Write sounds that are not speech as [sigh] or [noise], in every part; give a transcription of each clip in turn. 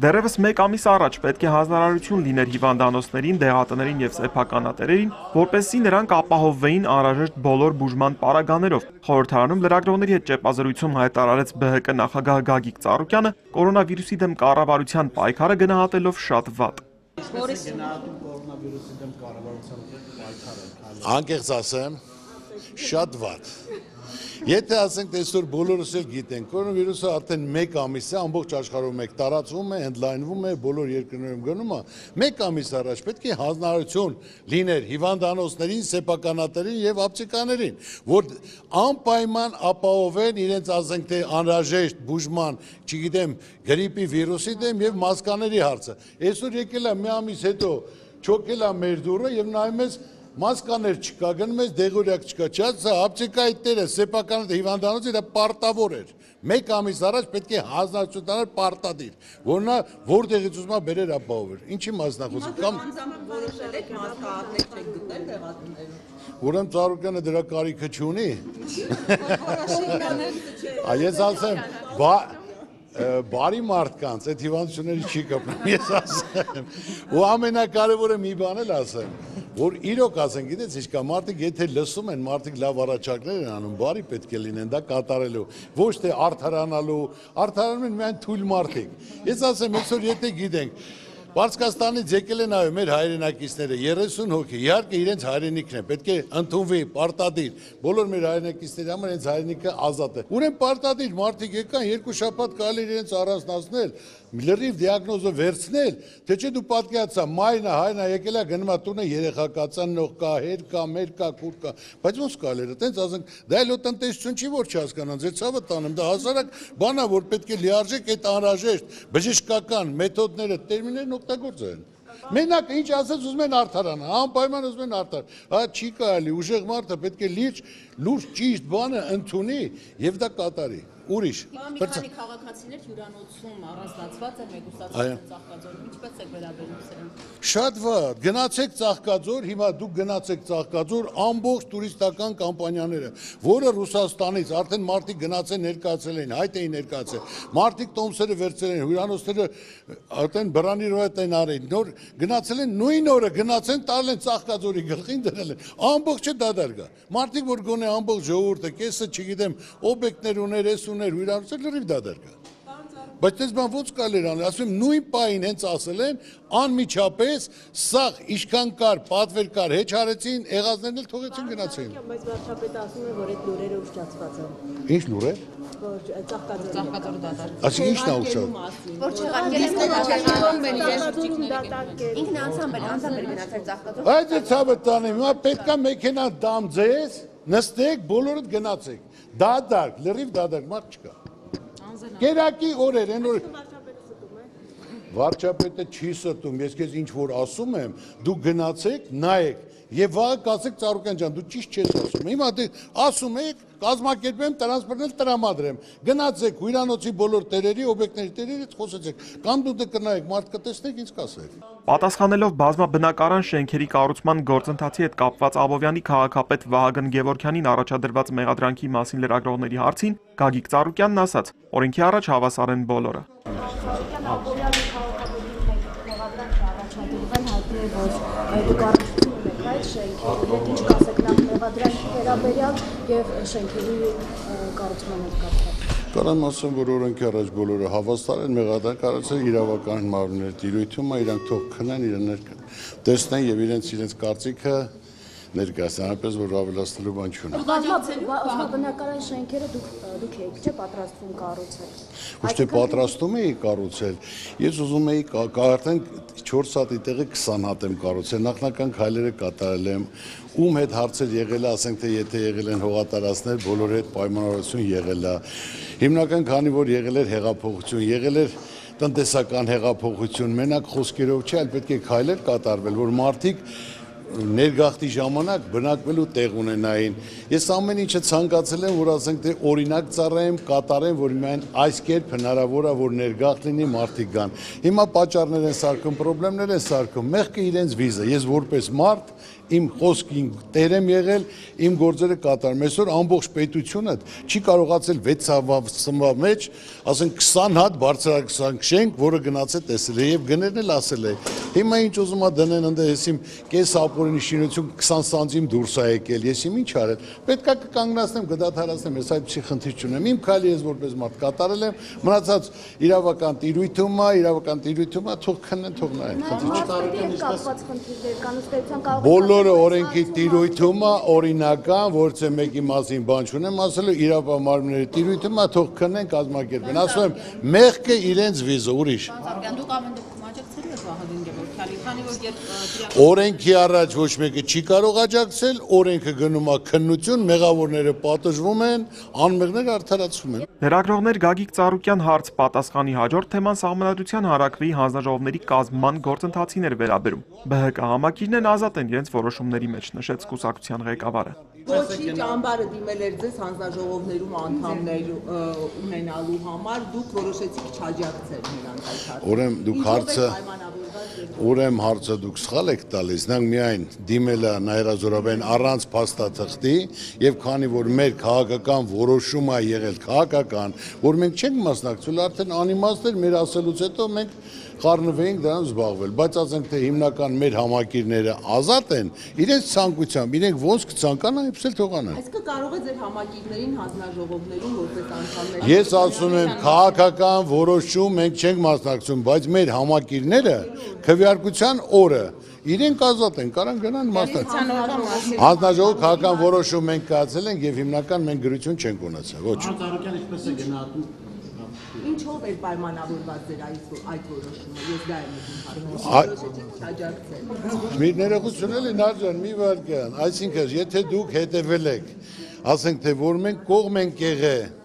Դեռևս մեկ ամիս առաջ պետք է հանրարարություն լիներ հիվանդանոցներին, դեղատներին եւ սեփականատերերին, որպեսզի նրանք ապահովվեին անհրաժեշտ բոլոր բուժման պարագաներով։ Խորհրդարանում լրագրողների հետ ճեպազրույցում հայտարարեց ԲՀԿ նախագահ Գագիկ Ծառուկյանը կորոնավիրուսի դեմ կառավարության պայքարը գնահատելով շատ վատ։ գնահատում կորոնավիրուսի դեմ կառավարության պայքարը։ Անկեղծ ասեմ, շատ վատ։ Եթե ասենք այսօր բոլորս էլ գիտենք, կորոնավիրուսը արդեն 1 ամիս է ամբողջ աշխարհում եք տարածվում է, ընդլայնվում է, բոլոր երկրներում գնում է։ 1 ամիս առաջ պետք է հանրություն լիներ հիվանդանոցներին, սեփականատերին եւ ապտեկաներին, որ անպայման ապահովեն իրենց ասենք թե անհրաժեշտ բուժման, չգիտեմ, գրիպի վիրուսի դեմ եւ մասկաների հարցը։ Այսօր եկել է մի ամիս հետո չոքել է մեր դուրը եւ նայում ես մասկաներ չկա, գնում ես դեղորյակ չկա, չա, սա ապտեկայի տերը, սեփականը հիվանդանոցը դա պարտավոր էր։ Մեկ ամիս առաջ պետք է հանրացություն տաներ պարտադիր, որ նա որտեղից ուզում է բերեր ապահոver։ Ինչի մասնախոսը կամ Ուրեմն Ծառուկյանը դրա կարիքը չունի։ Այս ասեմ, բա բարի մարդկանց այդ հիվանդությունների չի կապում, ես ասեմ։ Ու ամենակարևորը մի բան էլ ասեմ, որ իրոք ասեն, գիտես կա, մարդիկ եթե լսում են, մարդիկ լավ առաջարկներ են անում, բարի պետք է լինեն դա կատարելու, ոչ թե արդարանալու, արդարանում են միայն թույլ մարդիկ։ Ես ասեմ, այսօր եթե գիտենք, Պարսկաստանից եկել են այո մեր հայրենակիցները 30 հոգի։ Իհարկե իրենց հայրենիքն է, պետք է ընդունվի պարտադիր։ Բոլոր մեր հայրենակիցների համար իրենց հայրենիքը ազատ է։ Ուրեմն պարտադիր մարդիկ եկան երկու շաբաթ կարելի իրենց առանձնացնել, լրիվ դիագնոզը վերցնել, թե չէ դու պատկերացա մայնա, հայնա եկել է գնում է տունը երեխա կա, ծննող կա, հեր կա, մեր կա, քուր կա, բայց ոնց կարելի է, տենց ասենք, դա էլ տնտեսություն չի որ չհասկանան, ձեր ցավը տանեմ, դա հասարակ բան է, որ պետք է լիարժեք այդ անհրաժեշտ բժշկական մեթոդները, տերմիններն օգտագործեն։ Մենակ ինչ ասած ուզում են արդարանա, անպայման ուզում են արդար։ Հա չի կարելի, ուժեղ մարդը պետք է լուրջ ճիշտ բանը ընդունի եւ դա կատարի ուրիշ։ Մի քանի քաղաքացիներ հյուրանոցում առանձնացված են մեգուստացված են ծաղկաձորում։ Ինչպես եք վերաբերում սրան։ Շատ վատ։ Գնացեք ծաղկաձոր, հիմա դուք գնացեք ծաղկաձոր ամբողջ տուրիստական կամպանիաները, որը Ռուսաստանից արդեն մարտիկ գնացել ներկայացել են, հայտ էին ներկայացել։ Մարտիկ տոմսերը վերցել են, հյուրանոցները արդեն բրանի ռոյետ են արել։ Նոր գնացել են նույն օրը գնացեն տալ են ծաղկաձորի գլխին դրել են։ Ամբողջը դադար գա։ Մարտիկ որ գոնե ամբողջ ժողովուրդը, կեսը, չգիտեմ, օբյեկտներ ուներ, էս ուներ, հյուրանոցը լրիվ դադար գա։ Բայց դες բան ո՞նց կարելի անել, ասում նույն պահին հենց ասել են, անմիջապես սաղ իշքան կար, պատվեր կար, հեչ արեցին, եղածներն էլ թողեցին գնացին։ Բայց վարչապետը ասում է, որ այդ լուրերը ուշացված են։ Ինչ լուր է։ Որ Ծաղկաձորը դատար։ Այսինքն ի՞նչն է ուշալ։ Որ չեղարկել են դատարկել։ Ինքն անցամբել, անցամբել գնացել ծաղկաձոր։ Այդ ցավը տանը, հիմա պետքա մեքենա դամ ձեզ, նստեք, բոլորդ գնացեք։ Դադարք, լրիվ դադարք, մարդ չկա։ Կերակի օրեր, այն որ Վարչապետը չի ստում, ես քեզ ինչ որ ասում եմ, դու գնացեք, նայեք եւ վաղը կասեք Ծառուկյան ջան, դու ճիշտ չես ասում։ Հիմա դե ասում եք, կազմակերպեմ, տրանսպորտել տրամադրեմ։ Գնացեք հյուրանոցի բոլոր տերերի, օբյեկտների տերերից խոսեցեք, կամ դու դե կնայեք, մարդ կտեսնեք, ինչ կասեք։ Պատասխանելով բազմաբնակարան շենքերի կառուցման գործընթացի հետ կապված Աբովյանի քաղաքապետ Վահագն Գևորքյանին առաջադրված մեղադրանքի մասին լրագրողների հարցին Գագիկ Ծառուկյանն ասաց. «Օրենքի առաջ հավասար են բոլորը»։ դուք առնչություն ունեք այդ շենքերի հետ ինչ կասեք նախ մեղադրանքի վերաբերյալ եւ շենքերի կառուցման հետ կապված։ Կարամ ասեմ, որ օրենքի առաջ բոլորը հավաստար են մեղադրանք արածել իրավական մարմիններ դիրույթում, իրանք թող քնեն, իրենք տեսնեն եւ իրենց իրենց կարծիքը ներկայացնեն, այնպես որ ավելացնելու բան չունի։ Բազմաբնակարան շենքերը դուք դուք եք չէ պատրաստվում կառուցել։ Ոչ թե պատրաստում էի կառուցել, ես ուզում էի արդեն 4 հատի տեղը 20 հատ եմ կառուցել, նախնական քայլերը կատարել եմ, ում հետ հարցեր եղել է, ասենք թե եթե եղել են հողատարածներ, բոլորի հետ պայմանավորություն եղել է։ Հիմնական քանի որ եղել էր հեղափոխություն, եղել էր տնտեսական հեղափոխություն, մենակ խոսքերով չէ, այլ պետք է քայլեր կատարվել, որ մարդիկ ներգաղթի ժամանակ բնակվելու տեղ ունենային։ Ես ամեն ինչը ցանկացել եմ, որ ասենք թե օրինակ ծառայեմ, կատարեմ, որ միայն այս կերպ հնարավոր է որ ներգաղթ լինի մարդիկ գան։ Հիմա պատճառներ են սարքում, խնդիրներ են սարքում, մեղքը իրենց վիզը։ Ես որպես մարդ իմ խոսքին տեր եմ եղել, իմ գործերը կատարում։ Այսօր ամբողջ պետությունը չի կարողացել 6 սմվա մեջ, ասենք 20 հատ բարձրակցանք, որը գնաց է տեսել է եւ գներն էլ ասել է։ Հիմա ինչ ուզում ա դնեն ընդ էսիմ կես ապորինի շինություն 20 սանտիմ դուրս ա եկել։ Ես իմ ինչ արել։ Պետքա կկանգնացնեմ, կդադարացնեմ, ես այդպեսի խնդիր չունեմ։ Իմ քալի ես որպես մարդ կատարել եմ, մնացած իրավական տիրույթում է, իրավական տիրույթում է, թող քննեն, թող նայեն, խնդիր չի։ Նախարարության Բոլորը օրենքի տիրույթում է, օրինական, որց է մեկի մասին բան չունեմ, ասելու իրավամարմինների տիրույթում է, թող քննեն կազմակերպեն։ Ասում եմ, մեղքը իրենց վիզը, ուրիշ։ դուք ամեն դեպքում աջակցել եք Վահագն Գևորգյանի, քանի որ երբ Օրենքի առաջ ոչ մեկը չի կարող աջակցել, օրենքը գնում է քննություն, մեղավորները պատժվում են, անմեղները արդարացվում են։ Լրագրողներ Գագիկ Ծառուկյան հարց պատասխանի հաջորդ թեման սահմանադրության հարակվի հանձնաժողովների կազմման գործընթացին էր վերաբերում։ ԲՀԿ համակիրներն ազատ են իրենց որոշումների մեջ, նշեց կուսակցության ղեկավարը։ Ոչի ճամբարը դիմել էր ձեզ հանձնաժողովներում անդամներ ունենալու համար, դուք որոշեցիք չաջակցել նրանց այդ հարցը։ Ուրեմն դուք հարցը Ուրեմն հարցը դուք սխալ եք տալիս, նրանք միայն դիմելա Նայրազորովեն առանց փաստաթղթի եւ քանի որ մեր քաղաքական որոշումը ա եղել քաղաքական, որ մենք չենք մասնակցել, արդեն անիմաստ էր մեր ասելուց հետո մենք խառնվեինք դրանով զբաղվել, բայց ասենք թե հիմնական մեր համակիրները ազատ են, իրենց ցանկությամբ, իրենք ոնց կցանկանան, էլ թողանան։ Այսինքն կարող է ձեր համակիրներին հանձնաժողովներում որպես անդամներ Ես ասում եմ քաղաքական որոշում մենք չենք մասնակցում, բայց մեր համակիրները քվեարկության օրը իրենք ազատ են, կարան գնան մասնակցեն։ Հանձնաժողով քաղաքական որոշում մենք կայացել ենք եւ հիմնական մենք գրություն չենք ունեցել, ոչ։ Ծառուկյան ինչպես է գնահատում Ինչով էր պայմանավորված ձեր այդ այդ որոշումը։ Ես դա եմ չաջակցել։ Մի ներողություն էլի Նարջան, մի վարկյան, այսինքն եթե դուք հետևել եք, ասենք թե որ մենք կողմ ենք եղել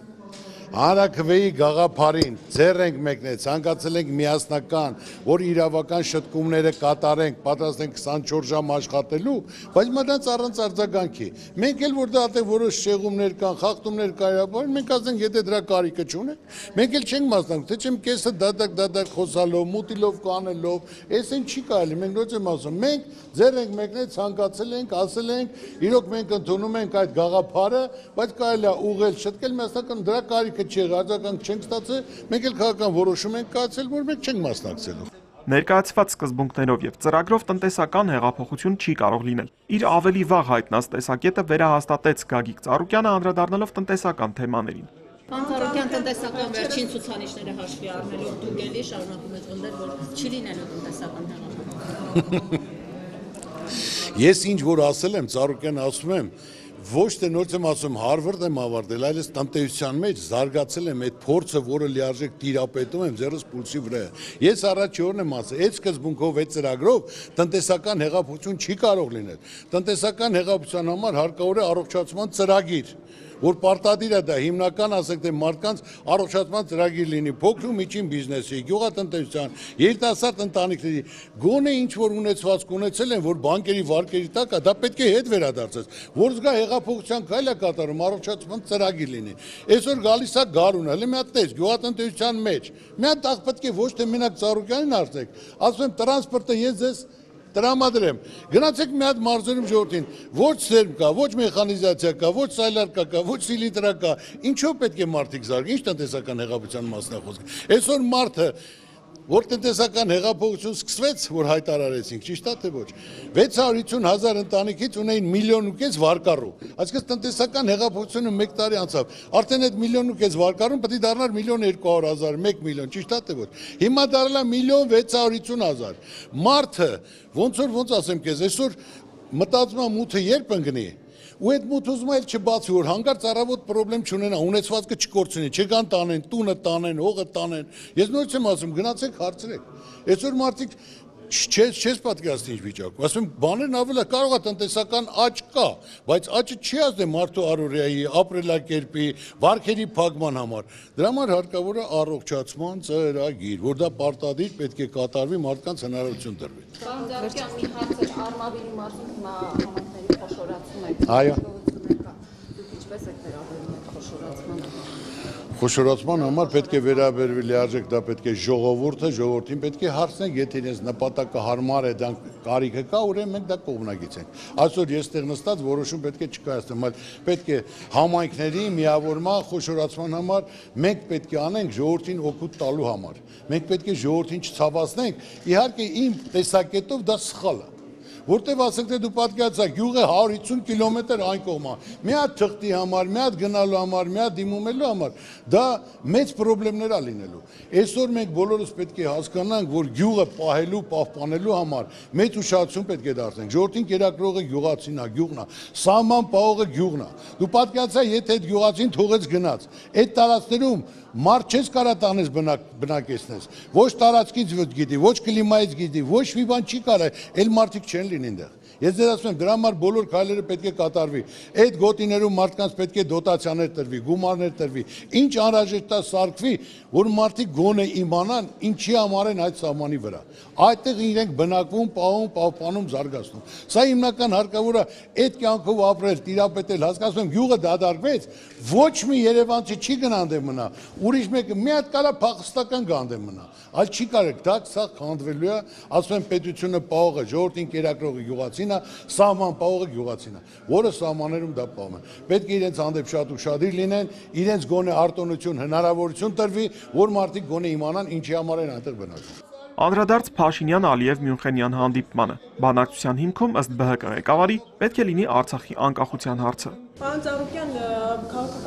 Հանրակրվեի գաղափարին ձեռ ենք մեկնել, ցանկացել ենք միասնական, որ իրավական շտկումները կատարենք, պատրաստ ենք 24 ժամ աշխատելու, բայց մտած առանց արձագանքի։ Մենք էլ որ դա այդտեղ որոշ շեղումներ կան, խախտումներ կայարաբար, մենք ասենք եթե դրա կարիքը չունենք, մենք էլ չենք մասնակցում, թե չեմ կեսը դադակ դադակ խոսալով, մուտիլով կանելով, այսին չի կարելի, մենք ոչ եմ ասում, մենք ձեռ ենք մեկնել, ցանկացել ենք, ասել ենք, իրոք մենք ընդունում ենք այդ գաղափարը, բայց կարելի է ուղղել, շտկել միասնական դրա կարիքը եղել, արձագանք չենք ստացել, մենք էլ քաղաքական որոշում ենք կայացել, որ մենք չենք մասնակցելու։ Ներկայացված սկզբունքներով եւ ծրագրով տնտեսական հեղափոխություն չի կարող լինել։ Իր ավելի վաղ հայտնած տեսակետը վերահաստատեց Գագիկ Ծառուկյանը անդրադառնալով տնտեսական թեմաներին։ Պարոն Ծառուկյան տնտեսական վերջին ցուցանիշները հաշվի առնելով դուք ելի շարունակում եք ընդդեմ որ չի լինելու տնտեսական հեղափոխություն։ Ես ինչ որ ասել եմ, Ծառուկյան ասում եմ, ոչ թե նորից եմ ասում Հարվարդ եմ ավարտել, այլս տնտեսության մեջ զարգացել եմ այդ փորձը, որը լիարժեք տիրապետում եմ ձերս պուլսի վրա։ Ես առաջի օրն եմ ասել, այդ սկզբունքով այդ ծրագրով տնտեսական հեղափոխություն չի կարող լինել։ Տնտեսական հեղափոխության համար հարկավոր է առողջացման ծրագիր որ պարտադիր է դա հիմնական ասենք թե մարդկանց առողջացման ծրագիր լինի փոքր ու միջին բիզնեսի, գյուղատնտեսության, երիտասարդ ընտանիքների գոնե ինչ որ ունեցվածք ունեցել են, որ բանկերի վարկերի տակ է, դա պետք է հետ վերադարձես, որ զգա հեղափոխության քայլ է կատարում առողջացման ծրագիր լինի։ Այսօր գալիս է գարունը, հələ մի հատ տես գյուղատնտեսության մեջ։ Մի հատ պետք է ոչ թե մենակ ծառուկյանին արծեք, ասում եմ տրանսպորտը ես ձեզ տրամադրեմ։ Գնացեք մի հատ մարզերում ժողովրդին, ոչ սերմ կա, ոչ մեխանիզացիա կա, ոչ սայլարկա կա, ոչ սիլինդրա կա։ Ինչու պետք է մարդիկ զարգան, ինչ տնտեսական հեղափոխության մասնախոսք։ Այսօր մարդը որ տնտեսական հեղափոխություն սկսվեց, որ հայտարարեցինք, ճիշտ է թե ոչ։ 650 հազար ընտանիքից ունեին միլիոն ու կես վարկառու։ Այսինքն տնտեսական հեղափոխությունը 1 տարի անցավ։ Արդեն այդ միլիոն ու կես վարկառուն պետք է դառնար միլիոն 200 հազար, 1 միլիոն, ճիշտ է թե ոչ։ Հիմա դառնա միլիոն 650 հազար։ Մարդը ոնց որ ոնց ասեմ քեզ, այսօր մտածում եմ մութը երբ ընկնի, ու այդ մութ ուզում էլ չբացի որ հանգարց առավոտ խնդրեմ չունենա ունեցվածքը չկորցնի չգան տանեն տունը տանեն հողը տանեն ես նորից եմ ասում գնացեք հարցրեք այսօր մարդիկ Չես չես պատկերացնի ինչ վիճակ։ Ասում եմ, բաներն ավելի կարող է տնտեսական աճ կա, բայց աճը չի ազդե մարդու առօրյայի, ապրելակերպի, վարկերի փակման համար։ Դրա համար հարկավոր է առողջացման ծրագիր, որ դա պարտադիր պետք է կատարվի մարդկանց հնարավորություն տրվի։ Ձարուկյան, մի հարց էր Արմավիրի մասին հիմա խոշորացում եք։ Այո։ Դուք ինչպես եք վերաբերվում այդ խոշորացմանը։ Խոշորացման համար պետք է վերաբերվի լիարժեք, դա պետք է ժողովուրդը, ժողովրդին պետք է հարցնենք, եթե իրենց նպատակը հարմար է, դա կարիքը կա, ուրեմն մենք դա կողմնագիցենք։ Այսօր ես տեղ նստած որոշում պետք է չկայացնեմ, այլ պետք է համայնքների միավորման խոշորացման համար մենք պետք է անենք ժողովրդին օգուտ տալու համար։ Մենք պետք է ժողովրդին չցավացնենք։ Իհարկե իմ տեսակետով դա սխալ է որտեվ ասենք թե դու պատկերացա գյուղը 150 կիլոմետր այն կողմա մի հատ թղթի համար մի հատ գնալու համար մի հատ դիմումելու համար դա մեծ խնդիրներ է լինելու այսօր մենք բոլորս պետք է հասկանանք որ գյուղը պահելու պահպանելու համար մեծ ուշադրություն պետք է դարձնենք ժողովրդին կերակրողը գյուղացին է գյուղն է սահման պահողը գյուղն է դու պատկերացա եթե այդ գյուղացին թողեց գնաց այդ տարածքներում մարդ չես կարա տանես բնակ բնակեցնես ոչ տարածքից գիտի ոչ կլիմայից գիտի ոչ մի բան չի կարա այլ մարդիկ չեն լինի այնտեղ Ես ձեզ ասում եմ, դրա համար բոլոր քայլերը պետք է կատարվի։ Այդ գոտիներում մարդկանց պետք է դոտացիաներ տրվի, գումարներ տրվի։ Ինչ անհրաժեշտ է սարքվի, որ մարդիկ գոնե իմանան ինչի համար են այդ սահմանի վրա։ Այդտեղ իրենք բնակվում, պահում, պահպանում, զարգացնում։ Սա հիմնական հարկավոր է այդ կյանքով ապրել, տիրապետել, հասկացում գյուղը դադարվեց, ոչ մի Երևանցի չի գնանդե մնա։ Ուրիշ մեկը մի հատ կարա փախստական գանդե մնա։ Այլ չի կարող, դա սա խանդվելու է, ասում եմ պետությունը պահողը, ժողովրդին կերակրողը գյուղացին է, սահման պահողը գյուղացին է, որը սահմաններում դա պահում են։ Պետք է իրենց հանդեպ շատ ուշադիր լինեն, իրենց գոնե արտոնություն, հնարավորություն տրվի, որ մարդիկ գոնե իմանան ինչի համար են այնտեղ բնակվում։ Անդրադարձ Փաշինյան-Ալիև Մյունխենյան հանդիպմանը։ Բանակցության հիմքում ըստ ԲՀԿ ղեկավարի պետք է լինի Արցախի անկախության հարցը։ Պարոն Ծառուկյան,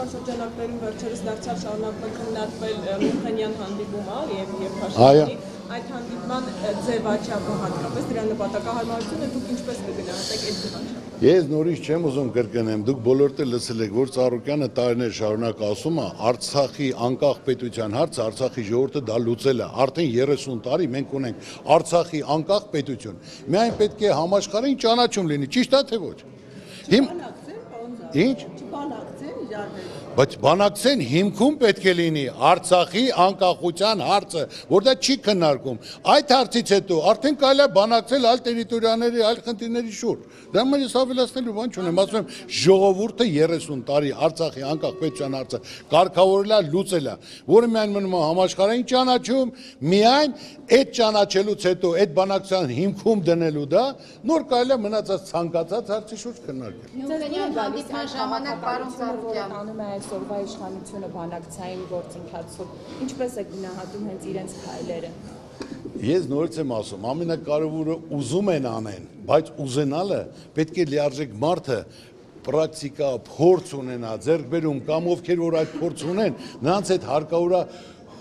քաղաքական շրջանակներում վերջերս դարձյալ շարունակվել քննարկվել Մյունխենյան հանդիպումը եւ եւ Փաշինյանի այդ հանդիպման ձևաչափը հատկապես դրա նպատակահարմարությունը դուք ինչպես կգնահատեք այդ ձևաչափը։ Ես նորից չեմ ուզում կրկնեմ, դուք բոլորդ էլ լսել եք, որ Ծառուկյանը տարիներ շարունակ ասում է, Արցախի անկախ պետության հարցը Արցախի ժողովուրդը դա լուծել է։ Արդեն 30 տարի մենք ունենք Արցախի անկախ պետություն։ Միայն պետք է համաշխարհային ճանաչում լինի, ճիշտ է թե ոչ։ Հիմ Ինչ։ Չբանակցեն իրար հետ։ Բայց բանակցեն հիմքում պետք է լինի Արցախի անկախության հարցը, որ դա չի քննարկում։ Այդ հարցից հետո արդեն կարելի է բանակցել այլ տերիտորիաների, այլ խնդիրների շուրջ։ Դա մեր ես ավելացնելու բան չունեմ, ասում եմ, ժողովուրդը 30 տարի Արցախի անկախ պետության հարցը կարգավորել է, լուծել է, որը միայն մնում է համաշխարհային ճանաչում, միայն այդ ճանաչելուց հետո այդ բանակցության հիմքում դնելու դա նոր կարելի է մնացած ցանկացած հարցի շուրջ քննարկել։ հանդիպման ժամանակ պարոն Ծառուկյան անում է այսօրվա իշխանությունը բանակցային գործընթացում։ Ինչպես է գնահատում հենց իրենց քայլերը։ Ես նորից եմ ասում, ամենակարևորը ուզում են անեն, բայց ուզենալը պետք է լիարժեք մարդը պրակտիկա, փորձ ունենա, ձեռք բերում կամ ովքեր որ այդ փորձ ունեն, նրանց այդ հարկավոր է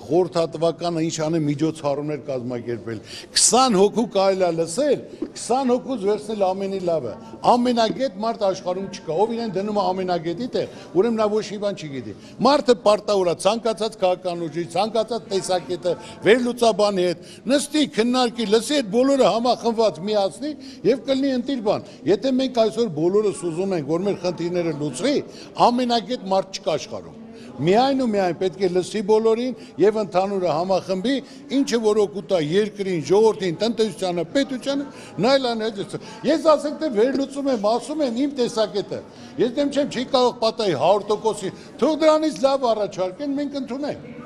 խորհրդատվականը ինչ անեն միջոցառումներ կազմակերպել 20 հոգու կարելի է լսել 20 հոգուց վերցնել ամենի լավը ամենագետ մարդ աշխարհում չկա ով իրեն դնում է ամենագետի տեղ ուրեմն նա ոչ մի բան չի գիտի մարդը պարտավոր է ցանկացած քաղաքական ուժի ցանկացած տեսակետը վերլուծաբանի հետ նստի քննարկի լսի այդ բոլորը համախմբված միացնի եւ կլինի ընտիր բան եթե մենք այսօր բոլորս ուզում ենք որ մեր խնդիրները լուծվի ամենագետ մարդ չկա աշխարհում Միայն ու միայն պետք է լսի բոլորին եւ ընդհանուրը համախմբի, ինչը որ օգուտ է երկրին, ժողովրդին, տնտեսությանը, պետությանը, նայլան հետ։ Ես ասենք թե վերլուծում եմ, ասում եմ իմ տեսակետը։ Ես դեմ չեմ, չի կարող պատահի 100%-ի։ Թող դրանից լավ առաջարկեն, մենք ընդունենք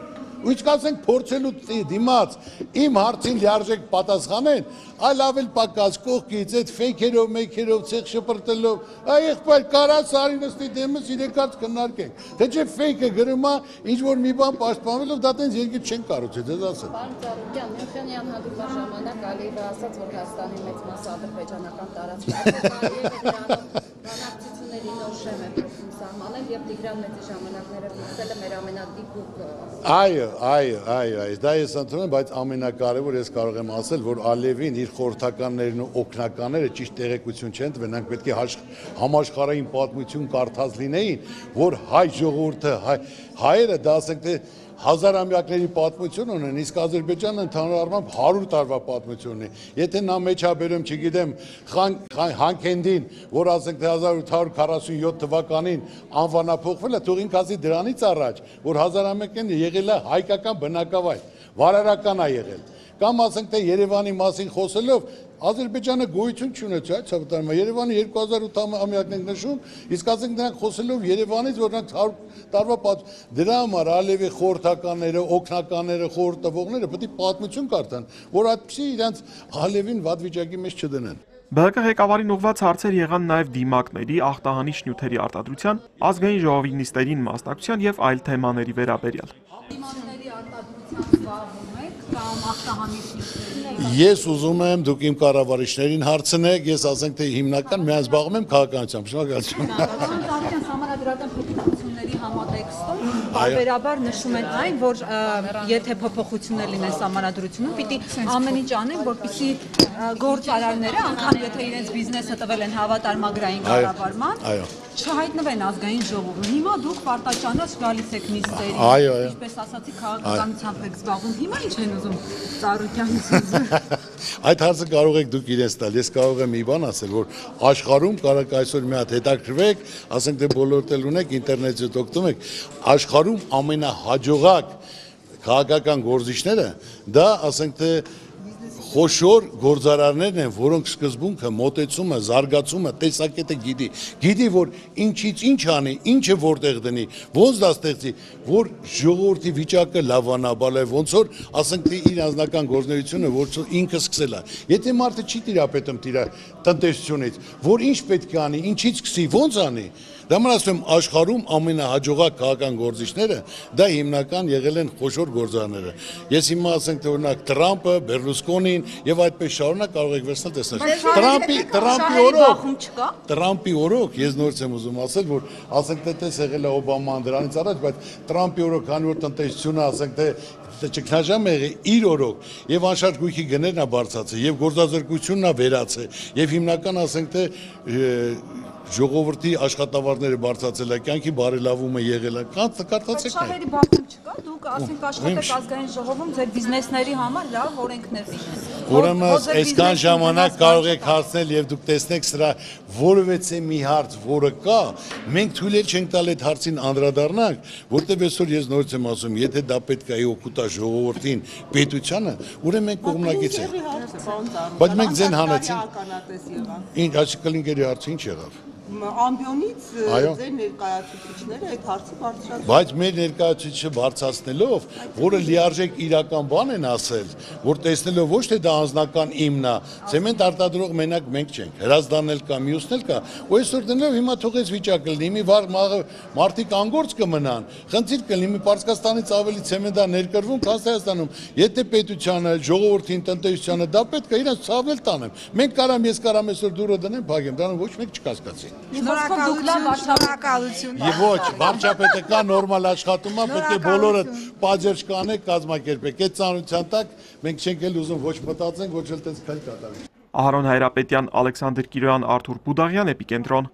ու ինչ կասենք փորձելու դիմաց իմ հարցին լիարժեք պատասխանեն, այլ ավել պակաս կողքից այդ ֆեյքերով, մեյքերով, ցեղ շպրտելով, այ եղբայր կարաս արի նստի դեմս իրեկած քննարկենք։ Թե չէ ֆեյքը գրում է ինչ որ մի բան պաշտպանվելով դա տենց երկիր չեն կառուցել, դες ասեմ։ Պարոն Ծառուկյան, Մյունխենյան հանդիպման ժամանակ Ալիևը ասաց, որ Հայաստանի մեծ մասը ադրբեջանական տարածք է։ Դրանով բանակցությունների նոր շեմ է փոխում սահմանել եւ Տիգրան Մեծի ժամանակները լուծելը մեր ամենադիպուկ Այո, այո, այո, այո, դա ես ընդունում եմ, բայց ամենակարևոր ես կարող եմ ասել, որ Ալևին իր խորհրդականներն ու օկնականները ճիշտ տեղեկություն չեն տվել, նրանք պետք է համաշխարհային պատմություն կարդած լինեին, որ հայ ժողովուրդը, հայ հայերը դա ասենք թե հազարամյակների պատմություն ունեն, իսկ Ադրբեջանը ընդհանուր առմամբ 100 տարվա պատմություն ունի։ Եթե նա մեջաբերում, չգիտեմ, Հանքենդին, որ ասենք թե 1847 թվականին անվանափոխվել է, թող ինքն ասի դրանից առաջ, որ հազարամյակն եղել է հայկական բնակավայր, վարարական է եղել կամ ասենք թե Երևանի մասին խոսելով Ադրբեջանը գոյություն չունեցա, այդ ցավտարը Երևանը 2008 ամյակն ենք նշում, իսկ ասենք նրանք խոսելով Երևանից, որ նրանք 100 տարվա պատ դրա համար Ալևի խորհրդականները, օկնականները, խորհուրդ տվողները պետք է պատմություն կարդան, որ այդպեսի իրենց Ալևին վատ վիճակի մեջ չդնեն։ ԲՀԿ ղեկավարին ուղված հարցեր եղան նաև դիմակների, ախտահանիչ նյութերի արտադրության, ազգային ժողովի նիստերին մասնակցության եւ այլ թեմաների վերաբերյալ։ Դիմանների արտադրությամբ զբաղվում կամ ախտահանիչ նյութերի Ես ուզում եմ դուք իմ կառավարիչներին հարցնեք, ես ասենք թե հիմնական միայն զբաղվում եմ քաղաքականությամբ, շնորհակալություն։ Արդեն համանadrական փոփոխությունների համատեքստում բարբերաբար նշում են այն, որ եթե փոփոխություններ լինեն համանadrությունում, պիտի ամեն ինչ անեն, որպեսզի գործարարները, անգամ եթե իրենց բիզնեսը տվել են հավատարմագրային կառավարման, այո։ չհայտնվեն ազգային ժողովում։ Հիմա դուք պարտաճանաչ գալիս եք նիստերի։ Այո, այո։ Ինչպես ասացի, քաղաքականությամբ եք զբաղվում։ Հիմա ինչ են ուզում Ծառուկյանից։ [laughs] Այդ հարցը կարող եք դուք իրենց տալ։ Ես կարող եմ մի բան ասել, որ աշխարհում կարող այսօր մի հատ հետաքրվեք, ասենք թե բոլորդ էլ ունեք ինտերնետից օգտվում եք, աշխարհում ամենահաջողակ քաղաքական գործիչները դա ասենք թե խոշոր գործարարներն են, որոնք սկզբունքը, մոտեցումը, զարգացումը, տեսակետը գիտի։ Գիտի, որ ինչից ինչ անի, ինչը որտեղ դնի, ոնց դա ստեղծի, որ ժողովրդի վիճակը լավանա, բալե ոնց որ ասենք թե իր անձնական գործունեությունը, որ ինքը սկսել է։ Եթե մարդը չի տիրապետում տիրա տնտեսությունից, որ ինչ պետք է անի, ինչից սկսի, ոնց անի, Դա մեն ասում աշխարհում ամենահաջողակ քաղաքական գործիչները դա հիմնական եղել են խոշոր գործարները։ Ես հիմա ասենք թե օրինակ Տրամպը, Բերլուսկոնին եւ այդպես շարունակ կարող եք վերցնել տեսնել։ Տրամպի Տրամպի օրոք Տրամպի օրոք ես նորից եմ ուզում ասել, որ ասենք թե տես եղել է Օբաման դրանից առաջ, բայց Տրամպի օրոք քանի որ տնտեսությունը ասենք թե ճգնաժամ է իր օրոք եւ անշարժ գույքի գներն է բարձացել եւ գործազրկությունն է վերացել եւ հիմնական ասենք թե ժողովրդի աշխատավարձները բարձացել է, կյանքի բարելավումը եղել է։ Կան կարծացեք։ Շահերի բախում չկա, դուք ասենք աշխատեք ազգային ժողովում ձեր բիզնեսների համար լավ օրենքներ լինեն։ Ուրեմն այսքան ժամանակ կարող եք հասնել եւ դուք տեսնեք սրա որևէցե մի հարց, որը կա, մենք թույլ չենք տալ այդ հարցին անդրադառնանք, որտեւ այսօր ես նորից եմ ասում, եթե դա պետք է օգուտա ժողովրդին, պետությանը, ուրեմն մենք կողմնակից ենք։ Բայց մենք ձեն հանեցին։ Ականատես եղան։ Ինչ աչքալինգերի հարցը ինչ եղավ։ Ամբիոնից ձեր ներկայացուցիչները այդ հարցը բարձրացրին։ Բայց մեր ներկայացուցիչը բարձրացնելով, որը լիարժեք իրական բան են ասել, որ տեսնելով ոչ թե դա անձնական իմն է, ցեմենտ արտադրող մենակ մենք չենք, հրազդանն էլ կա, մյուսն էլ կա, ու այսօր դնելով հիմա թողեց վիճակը լինի, մի վար մաղը մարդիկ անգործ կմնան, խնդիր կլինի, մի Պարսկաստանից ավելի ցեմենտ է ներկրվում, քան Հայաստանում։ Եթե պետությանը, ժողովրդին, տնտեսությանը դա պետք է իրենց ցավել տանեմ։ Մենք կարամ, ես կարամ այսօր դուրը դնեմ, փակեմ, դրան ոչ մեկ չկասկածի։ Շնորհակալություն, Եվ ոչ, վարչապետը կա նորմալ աշխատում է, պետք է բոլորը պատժեր կանեք, կազմակերպեք։ Այդ ծանրության տակ մենք չենք էլ ուզում ոչ մտածենք, ոչ էլ տես քայլ կատարենք։ Ահարոն Հայրապետյան, Ալեքսանդր Կիրոյան, Արթուր Բուդաղյան, Էպիկենտրոն,